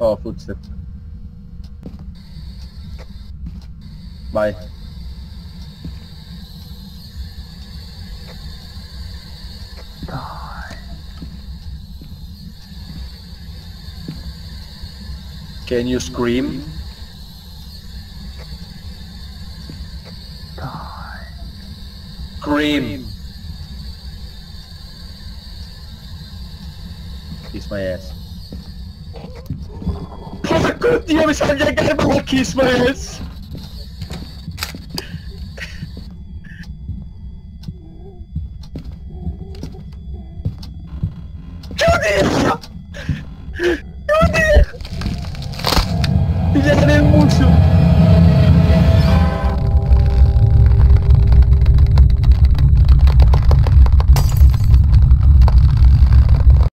Oh, footstep. Bye. Can you scream? Scream! Kiss my ass. Dios me salía a caer por aquí, más. ¡Joder! ¡Ya gané mucho!